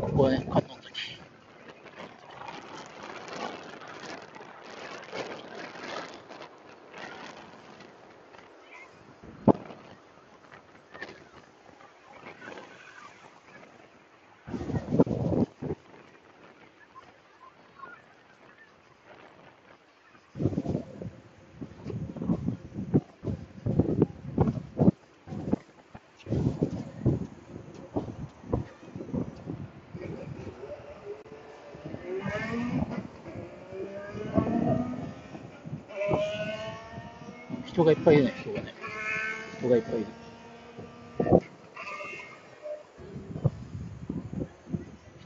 ここはね、観音崎。人がいっぱいいるね、人がね。人がいっぱいいる。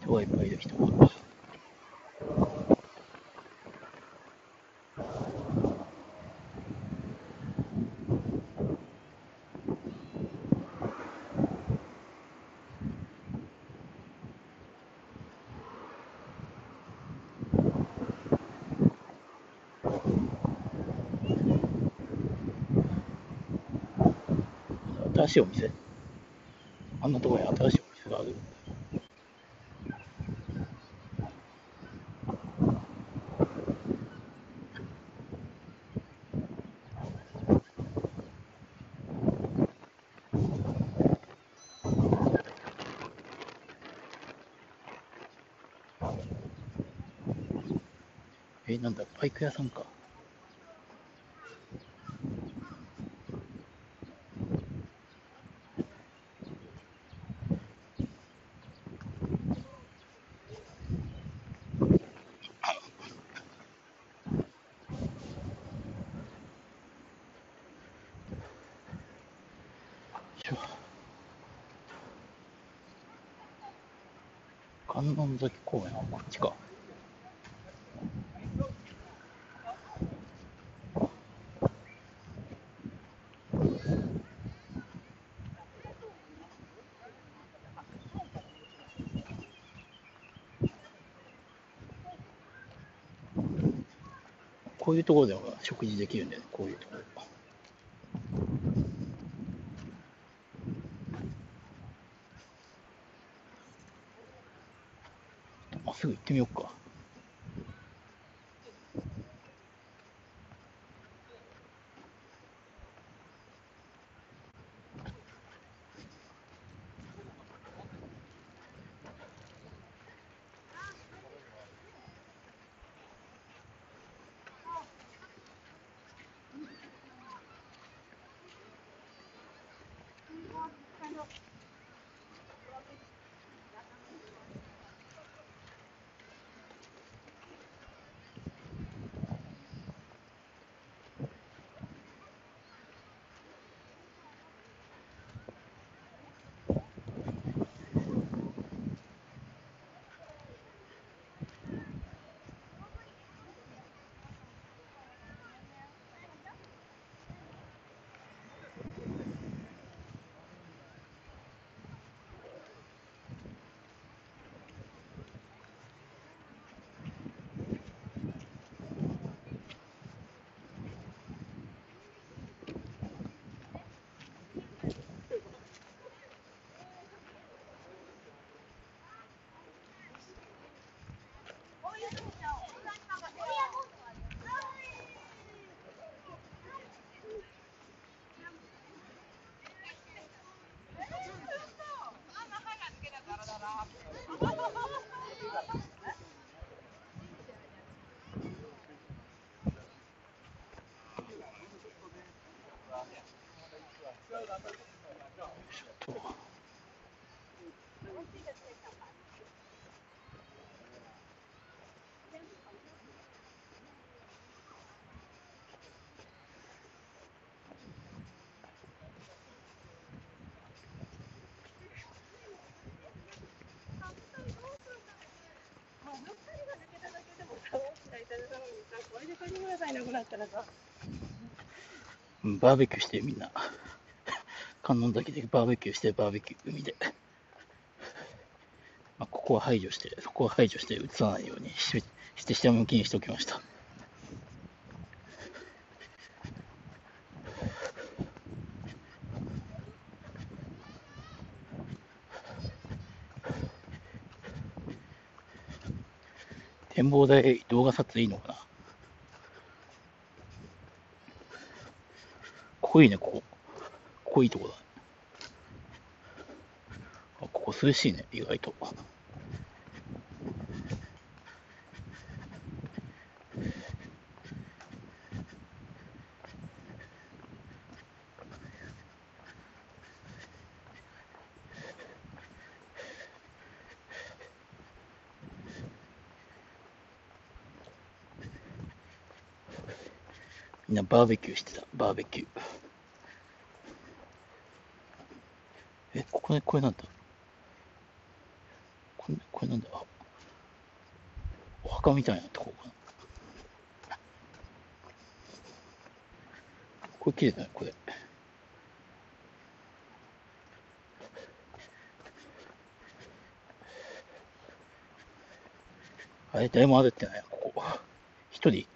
人がいっぱいいる、人が。新しいお店？あんなところに新しいお店がある。え、なんだ、バイク屋さんか。しょ観音崎公園はこっちか。こういうところでは食事できるんだよね、こういうところ。あすぐ行ってみようか。バーベキューしてみんな。観音だけでバーベキューして、バーベキュー海で。まあ、ここは排除して、そこは排除して映さないようにしして下向きにしておきました。展望台動画撮影いいのかな？ここいいね、ここ。ここいいとこだ。あ、ここ涼しいね、意外と。バーベキューしてた、バーベキュー。え、ここね、これなんだ？これ、これなんだ？あお墓みたいなとこかな。これ綺麗だね、これ。あれ、誰も歩いてない、ここ。一人？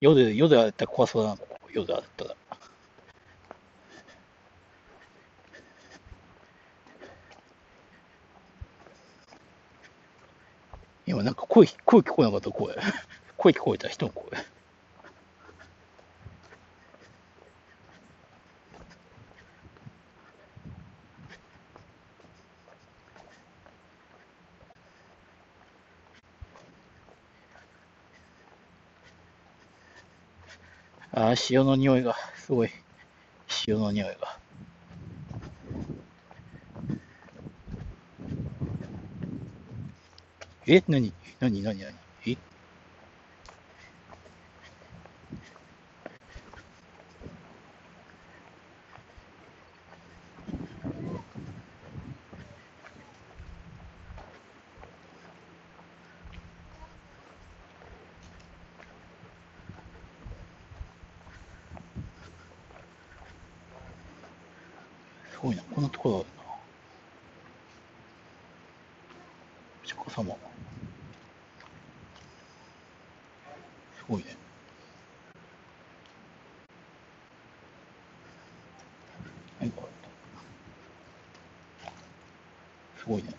夜、夜だったら怖そうだな、ここ。夜だったら。今なんか声、声聞こえなかった、声。声聞こえた、人の声。ああ、塩の匂いが、すごい。塩の匂いが。え、なになになになにえすごいな、こんなところあるな。鹿様。すごいね。何かあった。すごいね。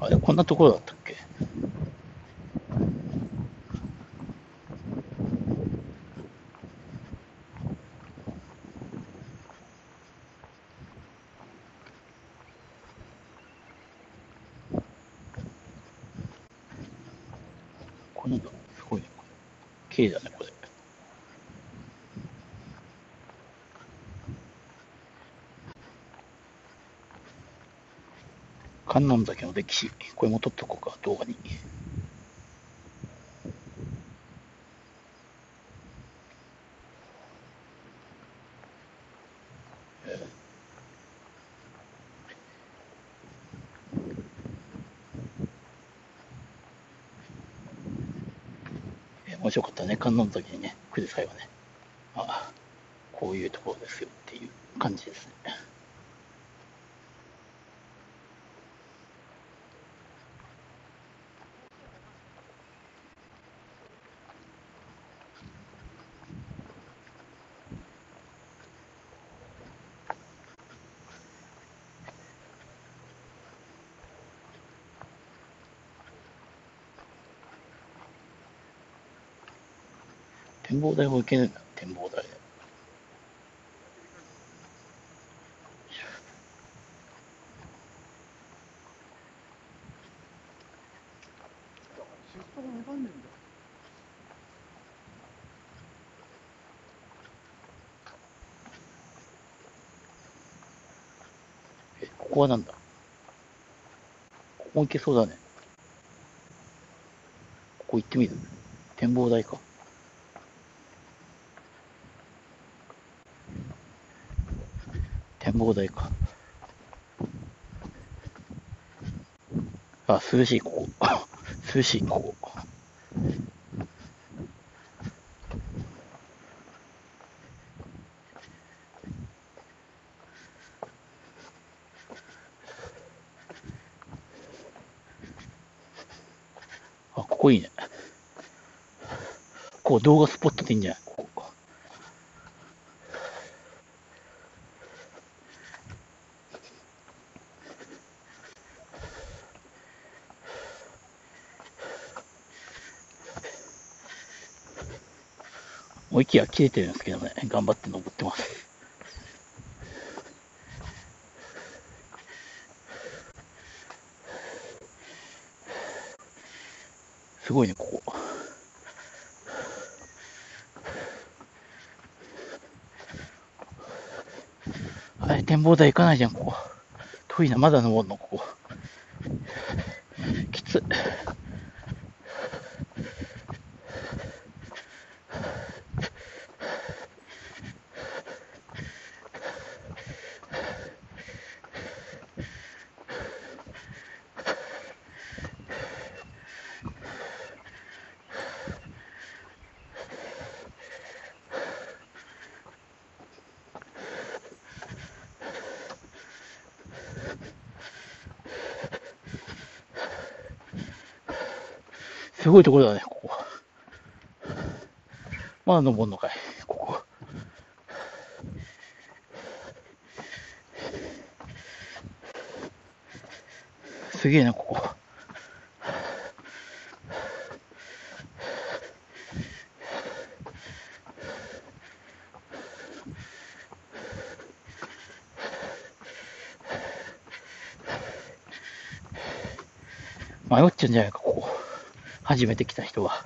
あれ、こんなところだったっけ？これな、すごいね、綺麗だね、観音崎の歴史。これも撮っとこうか、動画に。えー面白かったね、観音崎にね、来る際はね。あこういうところですよっていう感じですね。展望台も行けないんだ、展望台で。シフトがわかんねえんだよ。え、ここはなんだ？ここ行けそうだね。ここ行ってみる？展望台か。放題か。あ、涼しい、ここ。涼しい、ここ。あ、ここいいね。こう動画スポットでいいんじゃない？もう息は切れてるんですけどね、頑張って登ってます。すごいね、ここ。あれ、展望台行かないじゃん、ここ。遠いな、まだ登るの、ここ。ごいところだね、ここ。まだ登るのかい、ここ。すげえな、ここ。迷っちゃうんじゃないか、初めて来た人は。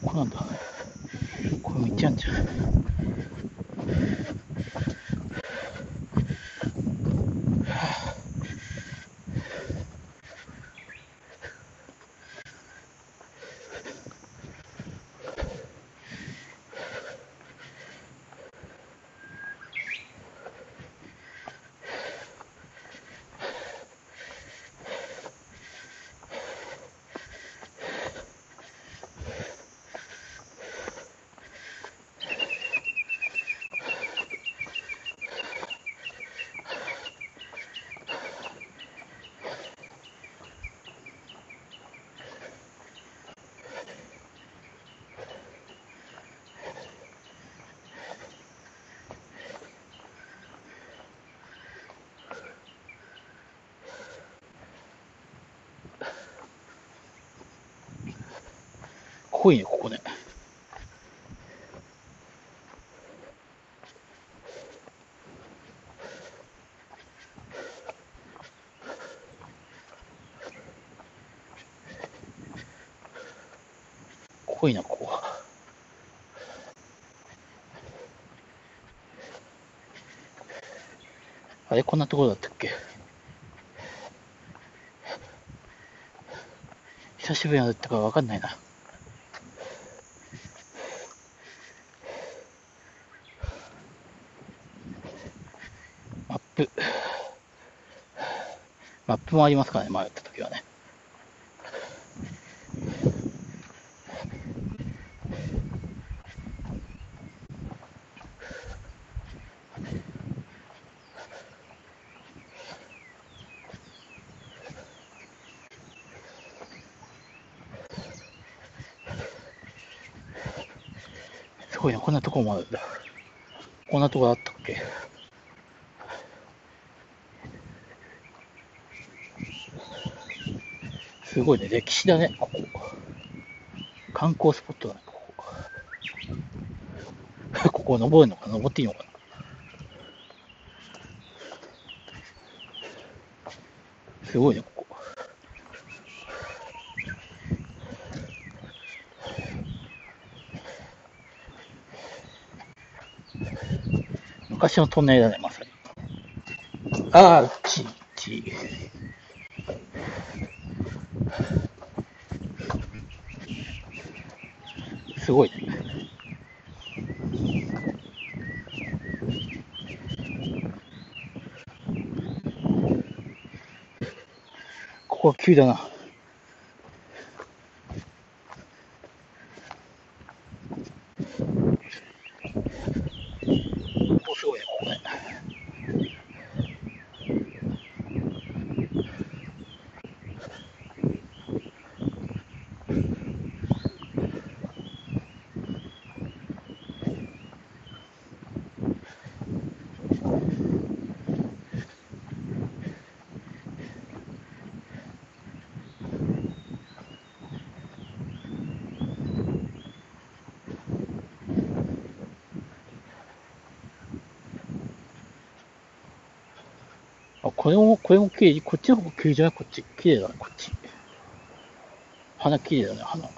ここなんだ。これ道あここね。濃いな、ここは。あれ、こんなところだったっけ？久しぶりになったからわかんないな。マップ。マップもありますからね、迷ったときはね。すごいな、こんなとこもあるんだ。こんなとこあったっけ？すごいね、歴史だね、ここ。観光スポットだね、ここ。ここ登るのか、登っていいのかな。すごいね、ここ。昔のトンネルだね、まさに。ああ、ち、ち。すごい。ここは急だな。これも、綺麗。こっちの方が綺麗じゃない？こっち。綺麗だね、こっち。花綺麗だね、花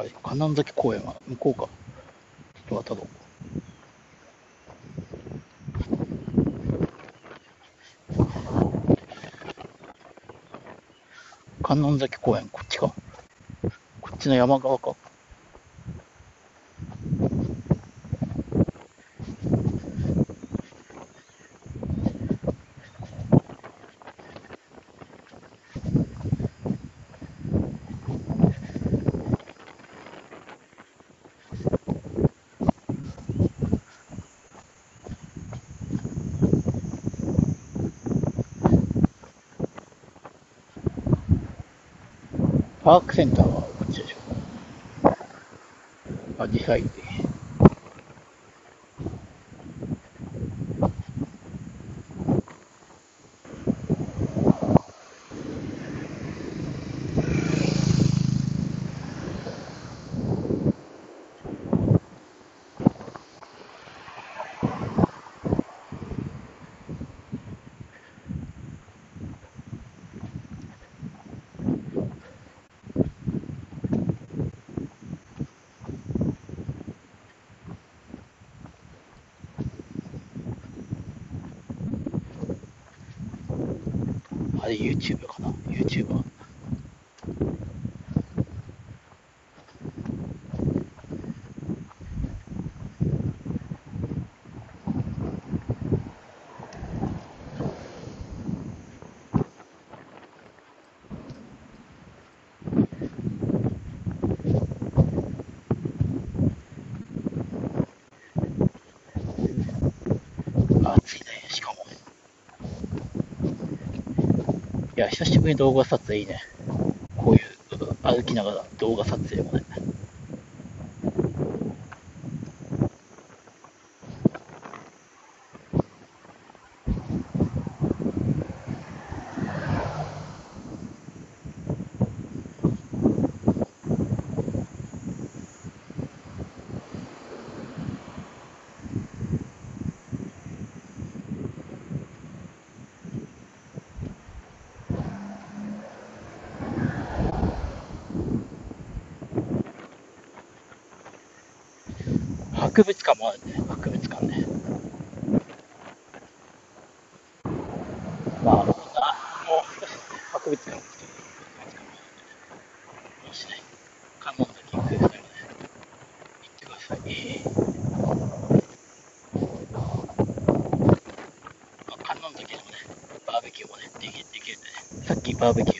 あれ、観音崎公園は向こうか。ちょっと渡ろう。観音崎公園、こっちか。こっちの山側か。パークセンターはこっちでしょ。あ、実際で。あれ YouTube かな ?YouTuber? 暑いね、しかも。いや、久しぶりに動画撮影いいね。こういう歩きながら動画撮影もね。博物館もあるね、博物館ね。まあ、こんな、もう博物館も作る。もしね、観音崎行く人はね、行ってください。まあ、観音崎でもね、バーベキューもね、できるんでね、さっきバーベキュー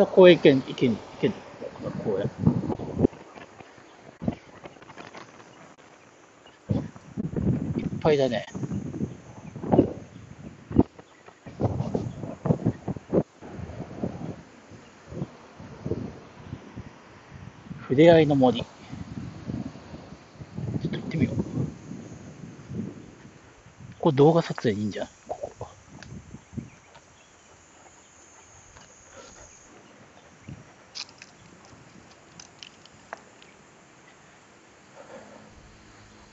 から公園行けん、行けん、行けんこの公園。いっぱいだね。ふれあいの森。ちょっと行ってみよう。これ動画撮影いいんじゃん、ここ。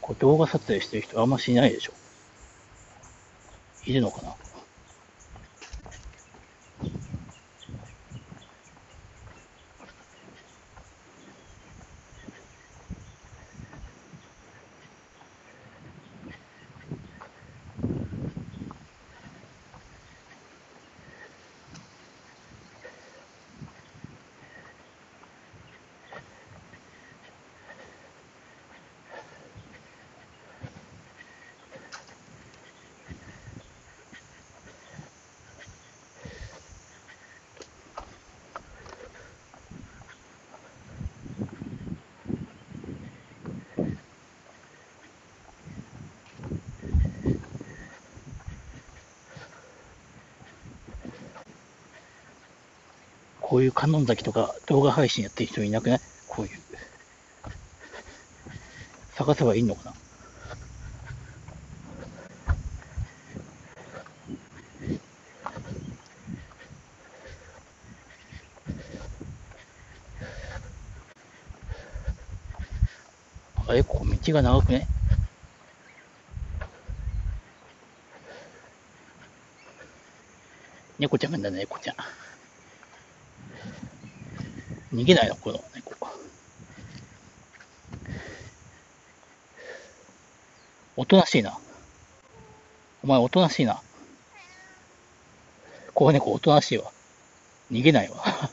これ動画撮影してる人あんましいないでしょ。いるのかな？こういう観音崎とか動画配信やってる人いなくない？こういう。探せばいいのかな？あれ？ここ道が長くね？猫ちゃんがいるんだね、猫ちゃん。逃げないな、この猫。おとなしいな。お前おとなしいな。この猫おとなしいわ。逃げないわ。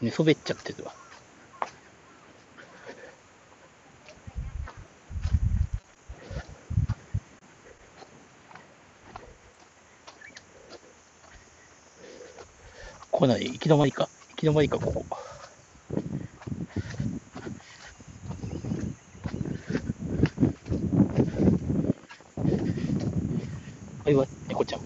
寝そべっちゃってるわ。来ない。行き止まりか。行き止まりか、ここ。はいわ、猫ちゃん。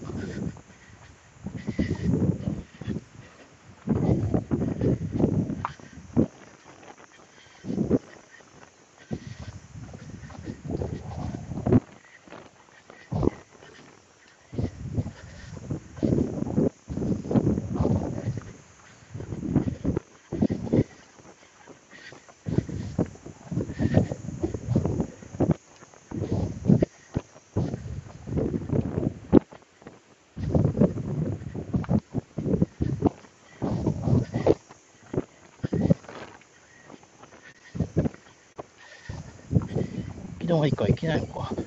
行き止まりか、行けないのか。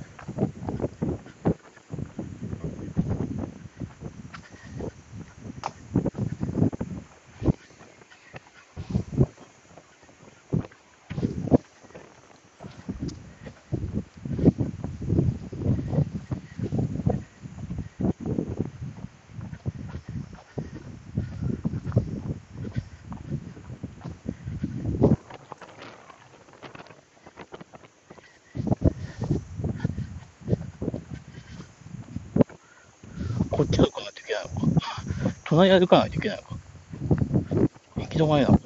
こっち歩かないといけないのか。隣歩かないといけないのか。行き止まりなの。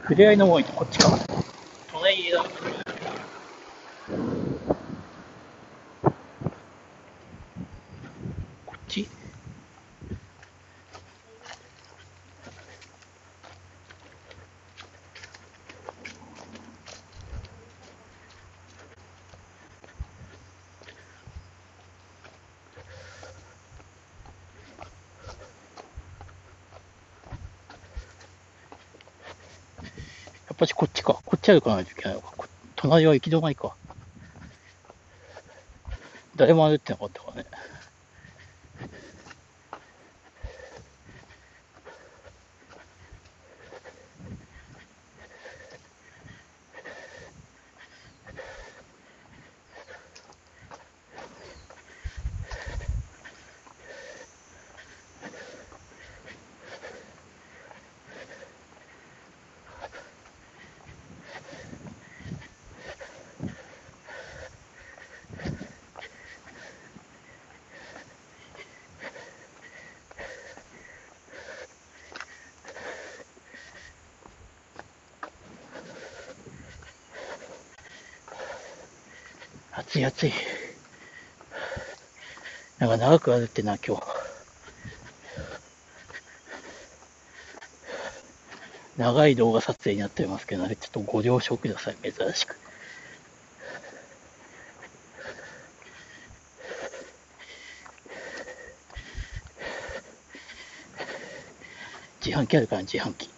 ふれあいの森ってこっちか。隣だ。こっちぱしこっちか。こっち歩かないといけないのか。隣は行き止まりか。誰も歩いてなかったからね。暑い暑い。なんか長く歩ってな、今日。長い動画撮影になってますけど、ね、ちょっとご了承ください、珍しく。自販機あるから自販機。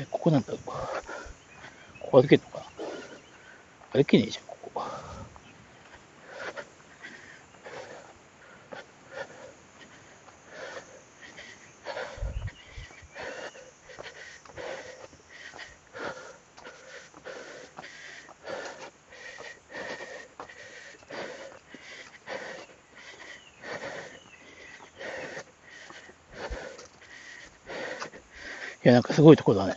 え、ここなんだろう。ここ歩けんのかな？歩けねえじゃん、ここ。いや、なんかすごいとこだね。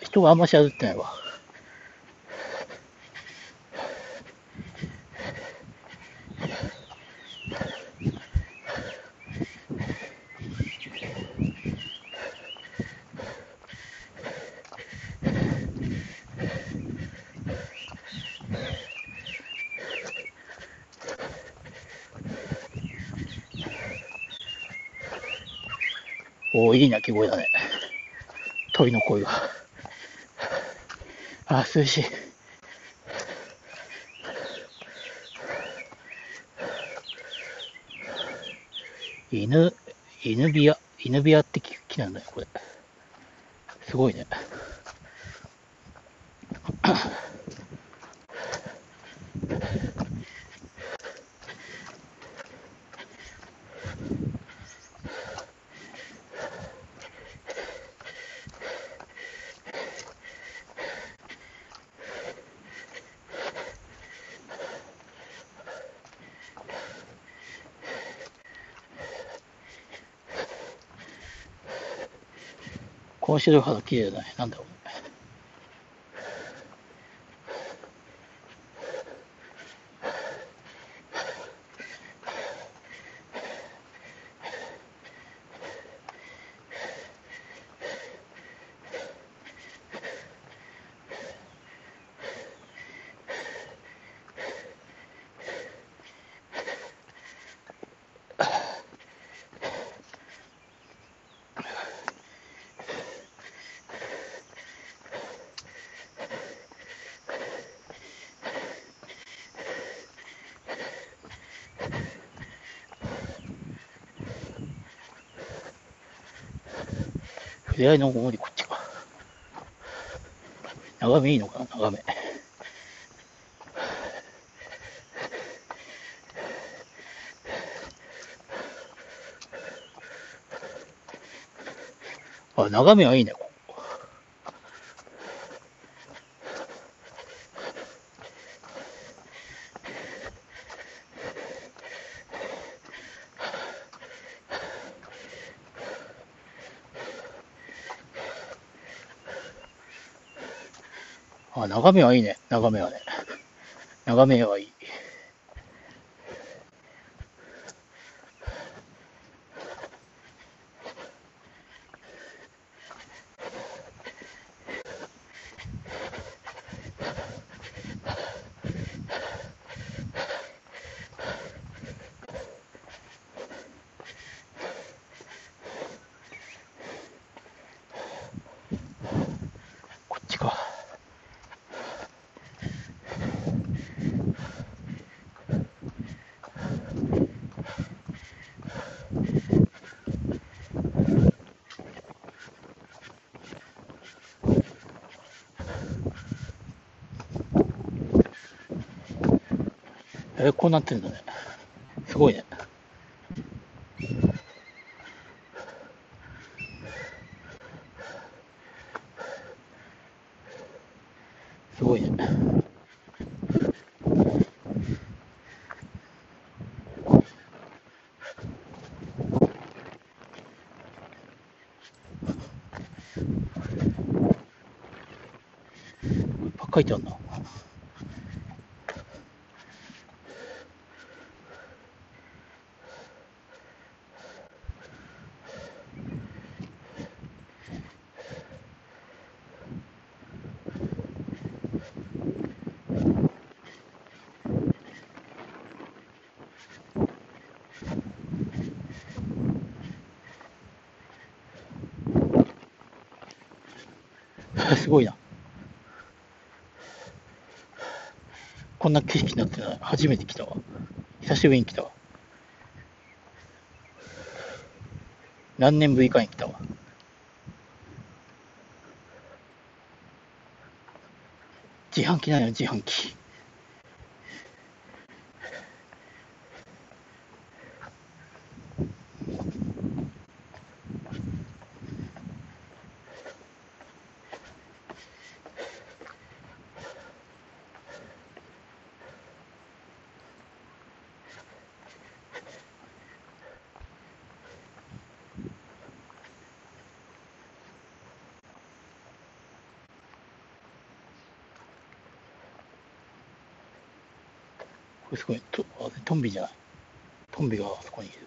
人が、人があんまし歩ってないわ。おお、いい鳴き声だね。鳥の声が。あ、涼しい。犬、犬ビア、犬ビアって木木なんだよ、これ。すごいね。この白い肌綺麗だね。なんだろう出会いの森こっちか。眺めいいのか？な眺め。あ、眺めはいいね、ここ。あ、眺めはいいね。眺めはね。眺めはいい。えーこうなってんだね。すごいね。すごいね。いっぱい書いてあるな。すごいな。こんな景色になってない初めて来たわ。久しぶりに来たわ。何年ぶりかに来たわ。自販機ないの、自販機。これすごい。とあトンビじゃない。トンビがあそこにいる。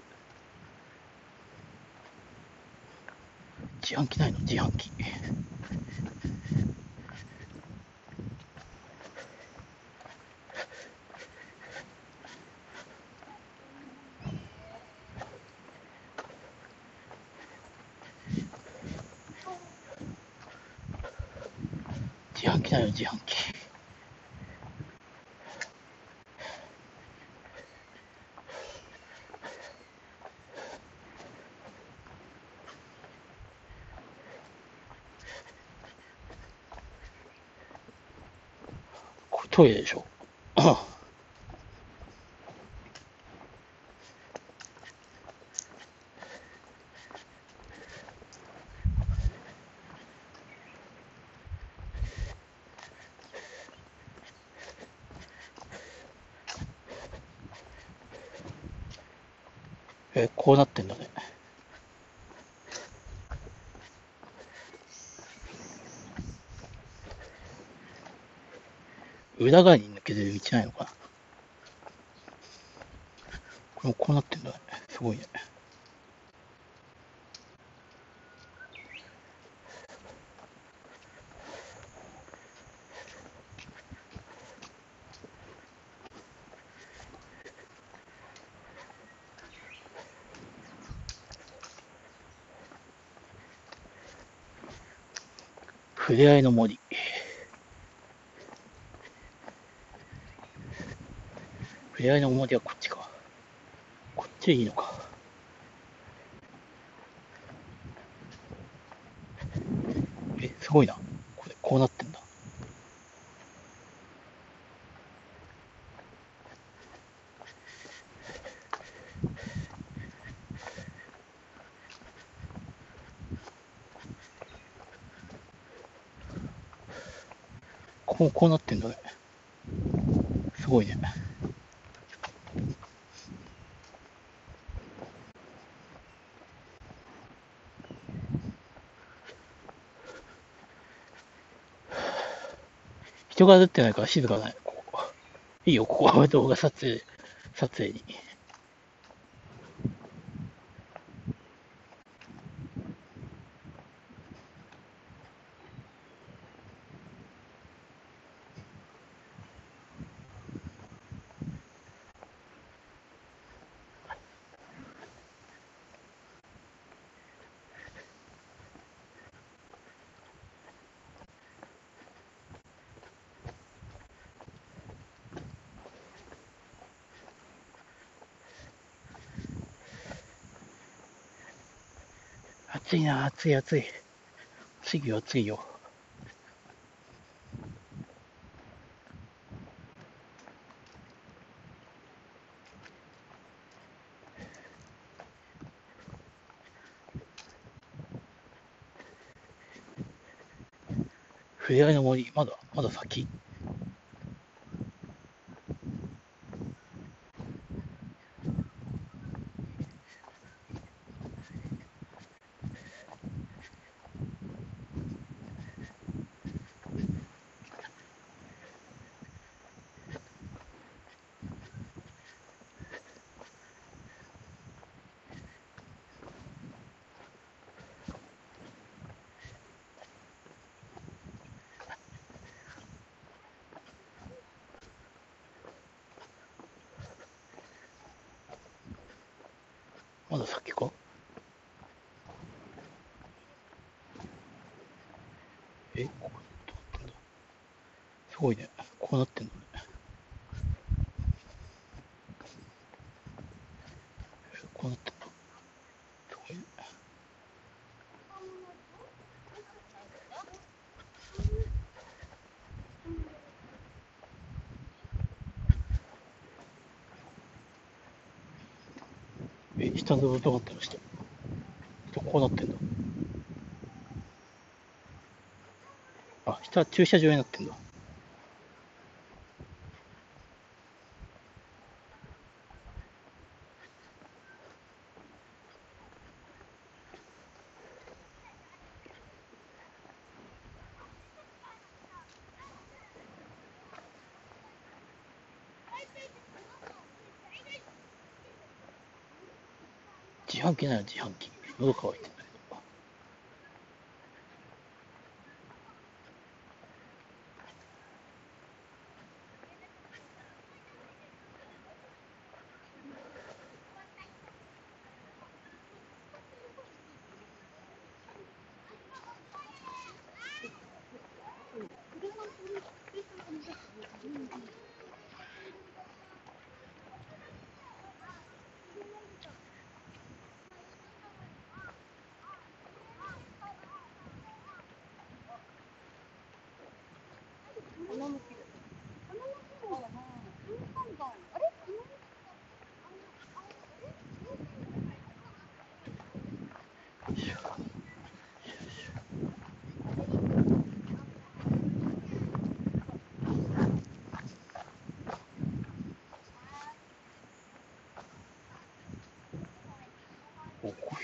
自販機ないの？自販機。自販機ないの？自販機。これトイレでしょ。え、こうなってんだね。裏側に抜けてる道ないのかなこれもこうなってんだね。すごいね。ふれあいの森。ふれあいの表はこっちか。こっちでいいのか。え、すごいな。これ、こうなってんだ。こう、こうなってんだね。すごいね。人が映ってないから静かだね。ここいいよ、ここは動画撮影、撮影に。暑いな、暑い暑い。暑いよ、暑いよ。ふれあいの森、まだ、まだ先まだ先かえ、ここどうなってんだすごいね。こうなってんだね。えこうなってんだ。すごいね。え、下の部分どうなってました？こうなってんだ。あ、下は駐車場になってんだ。きなら自販機。喉乾いて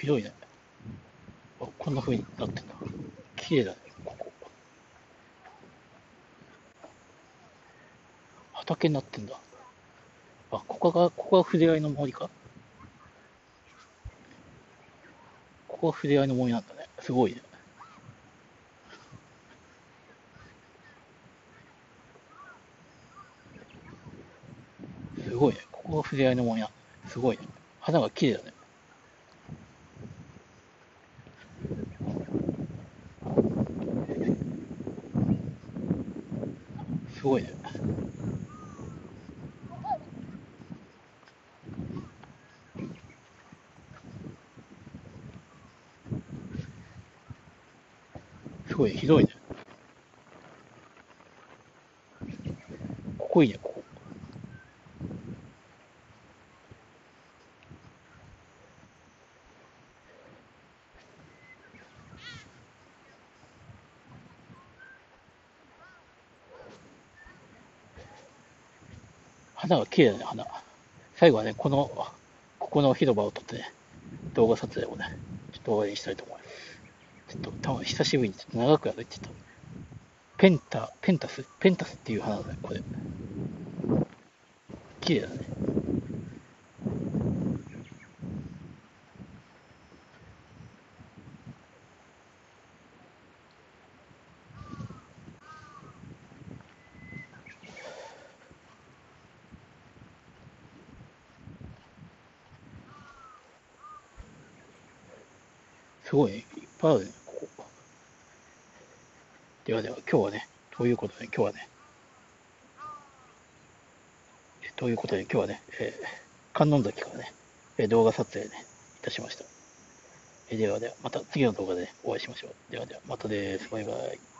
お、ここ広いね。あ、こんな風になってんだ。綺麗だね、ここ。畑になってんだ。あ、ここが、ここが筆合いの森か？ここが筆合いの森なんだね。すごいね。すごいね。ここが筆合いの森なんだ。すごいね。花が綺麗だね。すごいね。すごい、広いね。ここいいね、ここ。花が綺麗だね、花。最後はね、この、ここの広場を撮ってね、動画撮影をね、ちょっと終わりにしたいと思います。ちょっと、多分久しぶりにちょっと長くやるって言った。ペンタ、ペンタス、ペンタスっていう花だね、これ。綺麗だね。すごいね。いっぱいあるね、ここ。ではでは、今日はね、ということで、今日はね、ということで、今日はね、えー、観音崎からね、え動画撮影ね、いたしました。えーではでは、また次の動画で、ね、お会いしましょう。ではでは、またです。バイバイ。